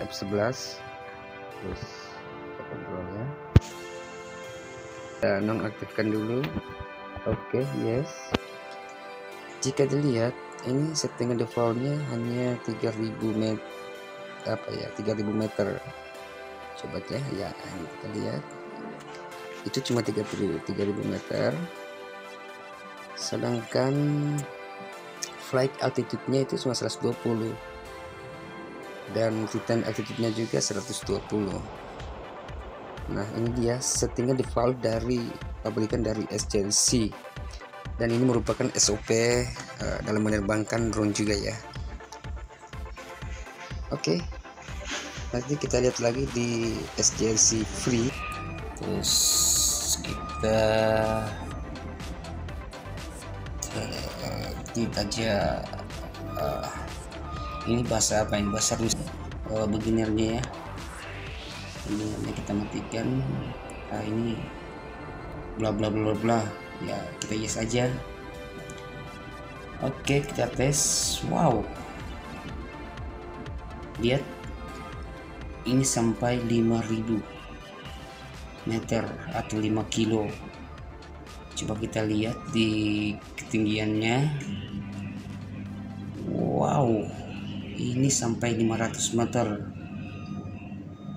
F11 terus kontrolnya kita nonaktifkan dulu. Oke okay, yes. Jika dilihat ini settingan defaultnya hanya 3000 meter apa ya 3000 meter. Coba ya ya kita lihat. Itu cuma 3000 3000 meter. Sedangkan flight altitude-nya itu cuma 120 dan return altitude-nya juga 120 nah ini dia settingnya default dari pabrikan dari SJC dan ini merupakan SOP uh, eh, dalam menerbangkan drone juga ya. Oke okay. nanti kita lihat lagi di SJC free. Terus kita uh, kita aja ini bahasa apa ini bahasa Rus uh, beginnernya ya. Beginnernya kita matikan. Nah, ini bla bla bla bla. Ya kita yes aja. Oke kita tes. Wow. Lihat. Ini sampai 5000 meter atau 5 kilo. Coba kita lihat di ketinggiannya. Wow ini sampai 500 meter.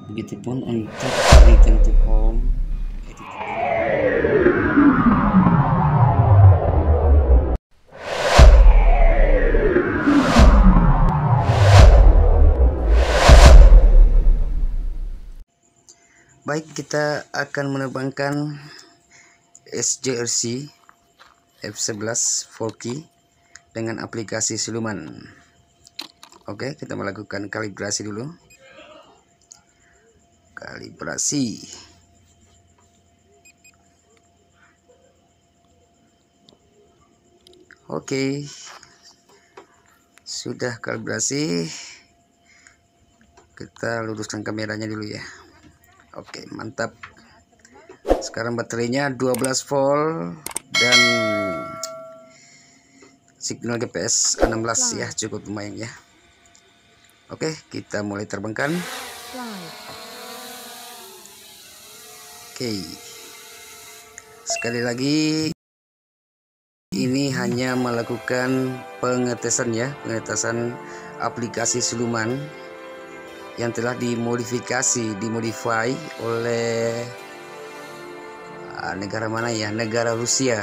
Begitupun untuk return to home. Baik kita akan menerbangkan SJRC F11 4K dengan aplikasi siluman oke kita melakukan kalibrasi dulu. Kalibrasi. Oke. Sudah kalibrasi. Kita luruskan kameranya dulu ya. Oke mantap. Sekarang baterainya 12 volt dan signal GPS 16 ya cukup lumayan ya oke kita mulai terbangkan. Oke. Sekali lagi ini hanya melakukan pengetesan ya pengetesan aplikasi siluman yang telah dimodifikasi dimodify oleh uh, negara mana ya? Negara Rusia.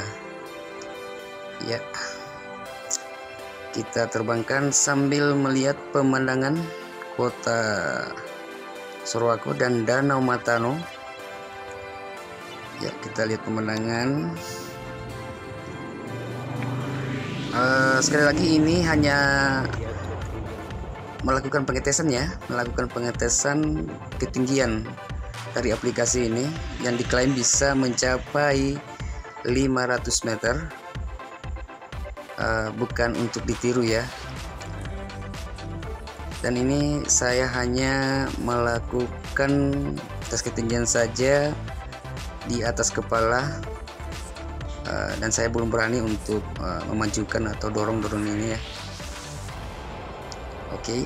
Ya kita terbangkan sambil melihat pemandangan kota Sorwako dan Danau Matano. Ya kita lihat pemandangan. Uh, sekali lagi ini hanya melakukan pengetesan ya melakukan pengetesan ketinggian dari aplikasi ini yang diklaim bisa mencapai 500 meter uh, bukan untuk ditiru ya dan ini saya hanya melakukan tes ketinggian saja di atas kepala uh, dan saya belum berani untuk uh, memajukan atau dorong-dorong ini ya Oke,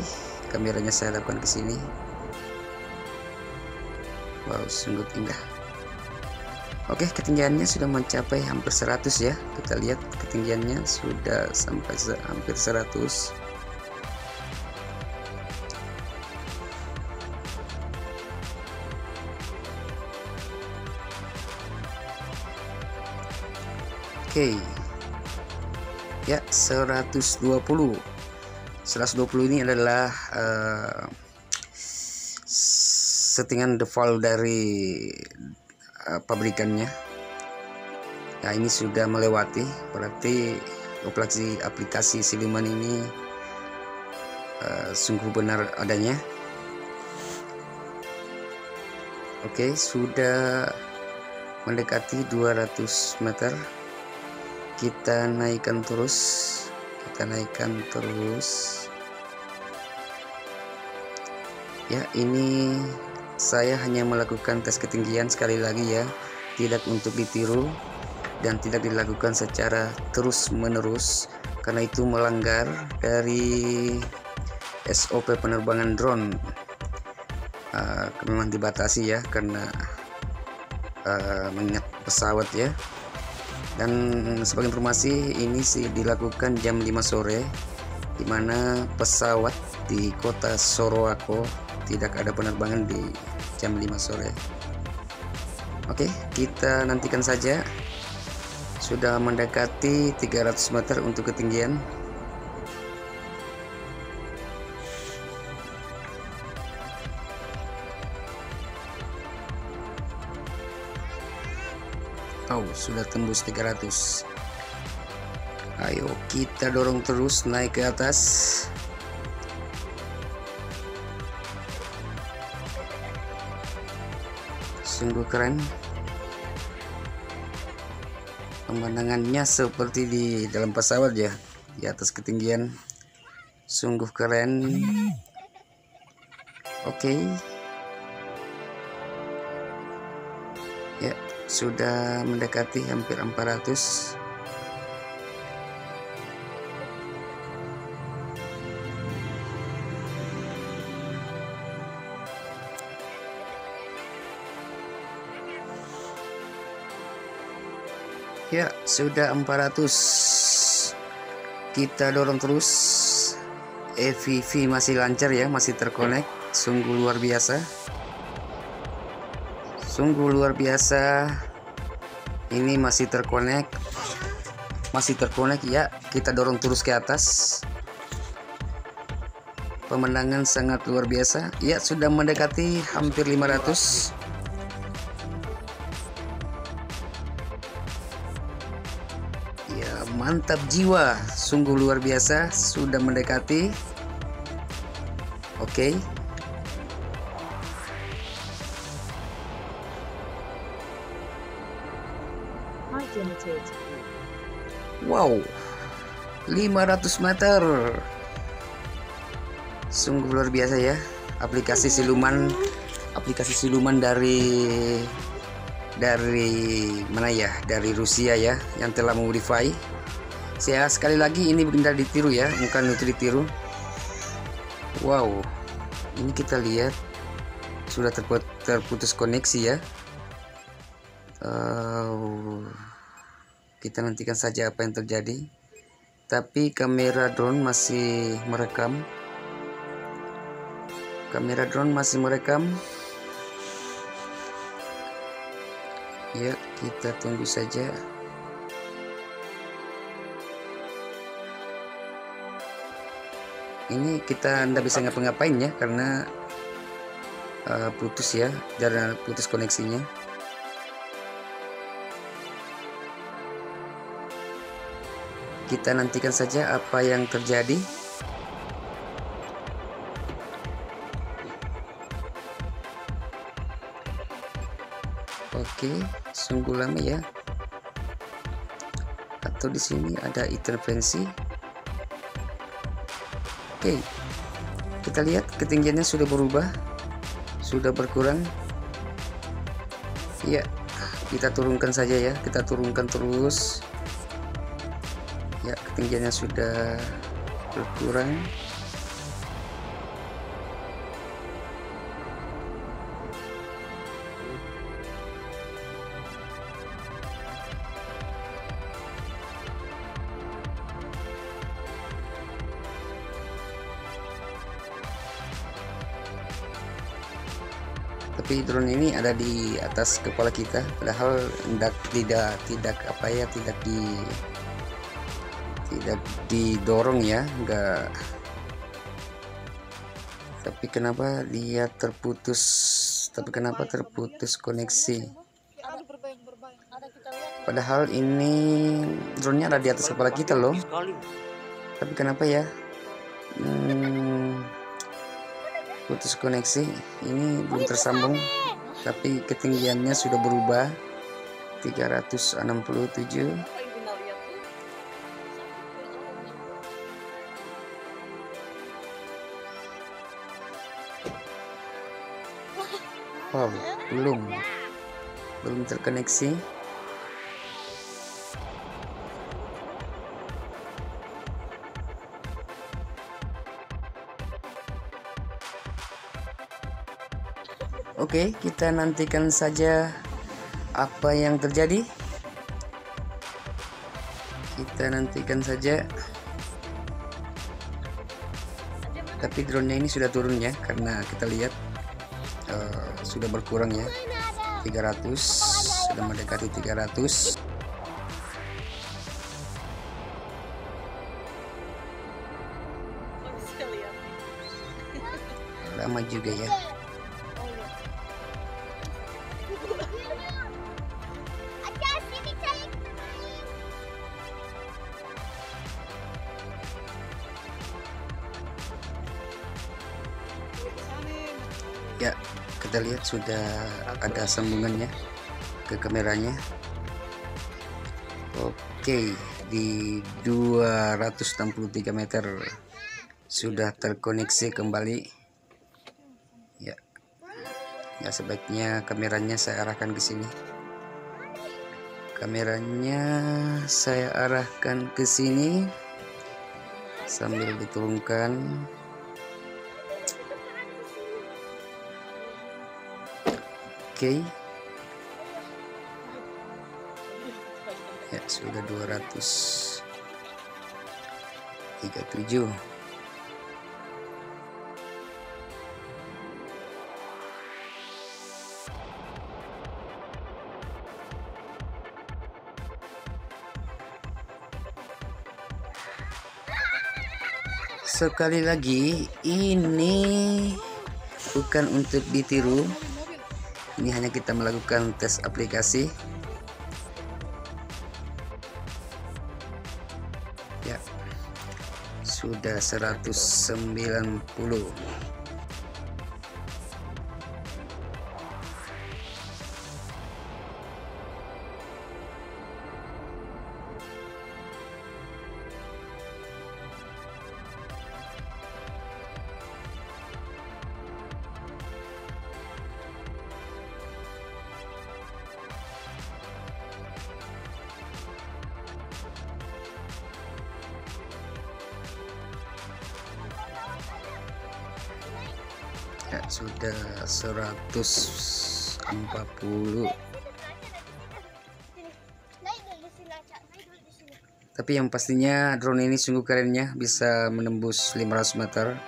kameranya saya lakukan ke sini. Wow, sungguh indah. Oke, ketinggiannya sudah mencapai hampir 100 ya. Kita lihat ketinggiannya sudah sampai hampir 100. Oke. Ya, 120 120 ini adalah uh, settingan default dari uh, pabrikannya. Ya ini sudah melewati. Berarti aplikasi aplikasi siluman ini uh, sungguh benar adanya. Oke sudah mendekati 200 meter. Kita naikkan terus. Kita naikkan terus. Ya ini saya hanya melakukan tes ketinggian sekali lagi ya. Tidak untuk ditiru dan tidak dilakukan secara terus menerus karena itu melanggar dari SOP penerbangan drone. Uh, memang dibatasi ya karena uh, mengingat pesawat ya. Dan sebagai informasi ini sih dilakukan jam 5 sore di mana pesawat di kota Sorowako tidak ada penerbangan di jam 5 sore oke kita nantikan saja sudah mendekati 300 meter untuk ketinggian Oh, sudah tembus 300. Ayo kita dorong terus naik ke atas. Sungguh keren. Pemandangannya seperti di dalam pesawat ya, di atas ketinggian. Sungguh keren. Oke. Okay. Ya, sudah mendekati hampir 400 Ya, sudah 400 kita dorong terus. EVV masih lancar ya, masih terkonek. Sungguh luar biasa. Sungguh luar biasa. Ini masih terkonek. Masih terkonek ya. Kita dorong terus ke atas. Pemandangan sangat luar biasa. Ya sudah mendekati hampir 500 mantap jiwa sungguh luar biasa sudah mendekati oke okay. Wow, 500 meter. Sungguh luar biasa ya. Aplikasi siluman, aplikasi siluman dari dari mana ya? Dari Rusia ya, yang telah memodify. Saya sekali lagi ini benar ditiru ya, bukan untuk ditiru. Wow, ini kita lihat sudah terputus koneksi ya. Uh, kita nantikan saja apa yang terjadi tapi kamera drone masih merekam kamera drone masih merekam ya kita tunggu saja ini kita anda bisa ngapa-ngapain ya karena uh, putus ya karena putus koneksinya kita nantikan saja apa yang terjadi Oke, sungguh lama ya. Atau di sini ada intervensi. Oke. Kita lihat ketinggiannya sudah berubah. Sudah berkurang. Ya, kita turunkan saja ya. Kita turunkan terus ya ketinggiannya sudah berkurang tapi drone ini ada di atas kepala kita padahal tidak tidak tidak apa ya tidak di tidak didorong ya enggak. Tapi kenapa dia terputus tapi kenapa terputus koneksi? Padahal ini drone-nya ada di atas kepala kita loh. Tapi kenapa ya? Hmm, putus koneksi. Ini belum tersambung tapi ketinggiannya sudah berubah. 367 wow belum. Belum terkoneksi Oke, kita nantikan saja apa yang terjadi. Kita nantikan saja. Tapi drone-nya ini sudah turun ya, karena kita lihat uh, sudah berkurang ya. 300 sudah mendekati 300 lama juga ya ya kita lihat sudah ada sambungannya ke kameranya. Oke di 263 meter sudah terkoneksi kembali. Ya ya sebaiknya kameranya saya arahkan ke sini. Kameranya saya arahkan ke sini sambil diturunkan Oke. Ya sudah 237 sekali lagi ini bukan untuk ditiru ini hanya kita melakukan tes aplikasi. Ya. Sudah 190 ya sudah 140 tapi yang pastinya drone ini sungguh kerennya bisa menembus 500 meter.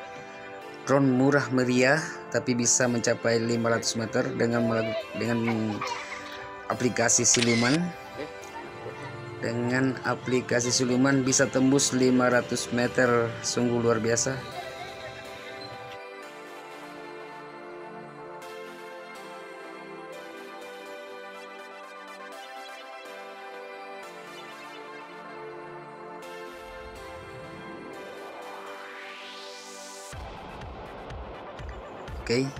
Drone murah meriah tapi bisa mencapai 500 meter dengan dengan aplikasi siluman. Dengan aplikasi siluman bisa tembus 500 meter sungguh luar biasa Okay. Oke,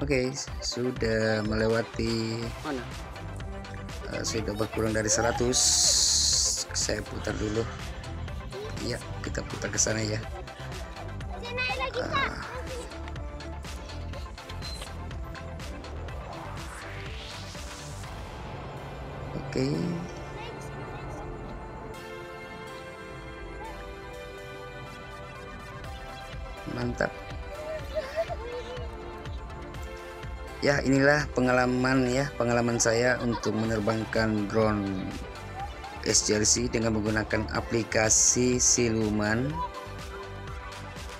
okay, sudah melewati mana? Uh, sudah berkurang dari 100. Saya putar dulu. Iya, kita putar ke sana ya. Uh, Oke. Mantap. Ya, inilah pengalaman ya, pengalaman saya untuk menerbangkan drone SJLC dengan menggunakan aplikasi siluman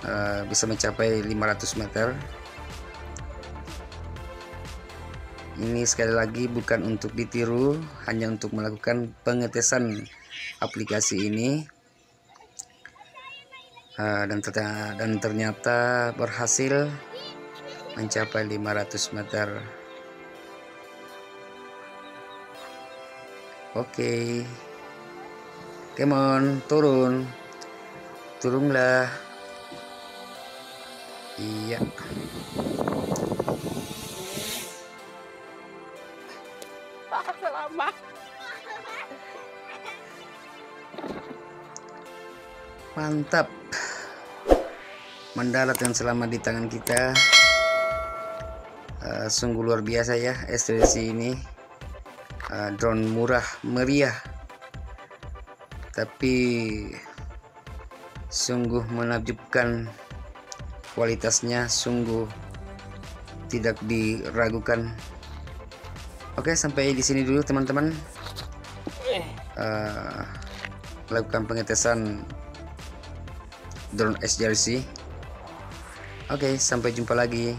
uh, bisa mencapai 500 meter ini sekali lagi bukan untuk ditiru hanya untuk melakukan pengetesan aplikasi ini. Dan, ternyata, dan ternyata berhasil mencapai 500 meter. Oke. Okay. come on turun. Turunlah. Iya selama mantap. Mendarat yang selamat di tangan kita. Uh, sungguh luar biasa ya STC ini. Uh, drone murah meriah. Tapi sungguh menakjubkan kualitasnya sungguh tidak diragukan oke sampai di sini dulu teman-teman. Uh, lakukan pengetesan drone SJRC oke sampai jumpa lagi